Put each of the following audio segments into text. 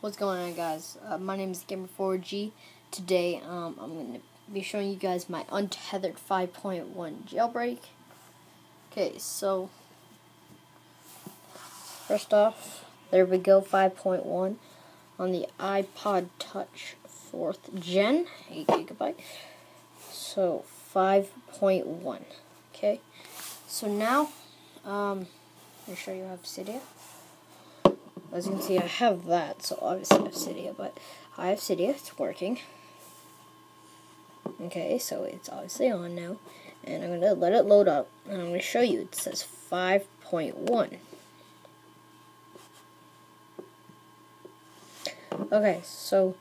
What's going on guys? Uh, my name is Gamer4G. Today um, I'm going to be showing you guys my untethered 5.1 jailbreak. Okay, so first off, there we go 5.1 on the iPod Touch 4th Gen, 8 gigabyte. So 5.1. Okay, so now um, let me show you how to. As you can see, I have that, so obviously Cydia, but I have Cydia, it's working. Okay, so it's obviously on now, and I'm going to let it load up, and I'm going to show you, it says 5.1. Okay, so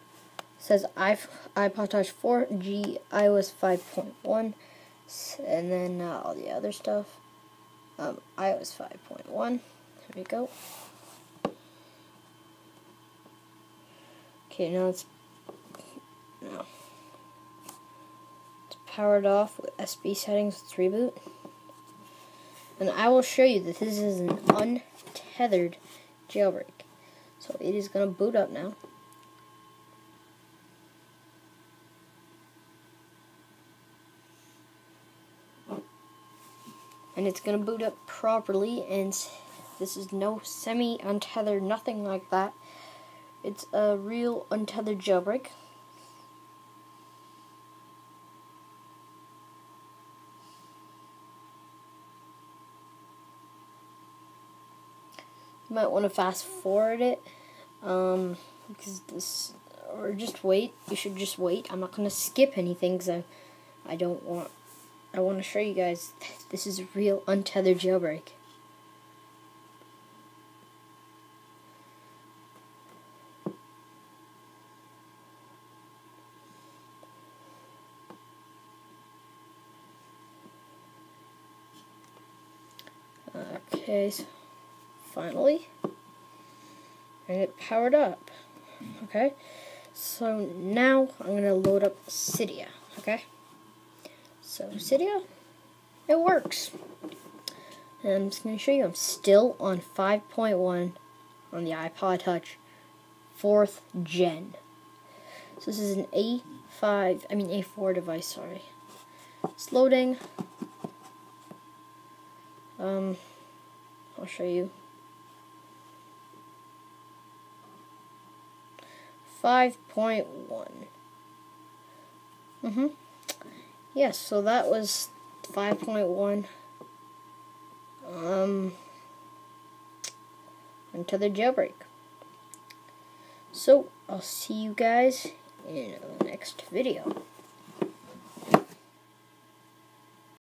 says iPod Touch 4G, iOS 5.1, and then uh, all the other stuff. Um, iOS 5.1, there we go. Okay, now it's no. It's powered off with SB settings. Let's reboot. And I will show you that this is an untethered jailbreak. So it is going to boot up now. And it's going to boot up properly and this is no semi-untethered, nothing like that. It's a real untethered jailbreak. You might want to fast forward it, um, because this, or just wait. You should just wait. I'm not going to skip anything because I, I don't want, I want to show you guys this is a real untethered jailbreak. Okay, finally, and it powered up. Okay, so now I'm gonna load up Cydia. Okay, so Cydia, it works. And I'm just gonna show you. I'm still on 5.1 on the iPod Touch, fourth gen. So this is an A5, I mean A4 device. Sorry, it's loading. Um, I'll show you. 5.1. Mm-hmm. Yes, so that was 5.1. Um, until the jailbreak. So, I'll see you guys in the next video.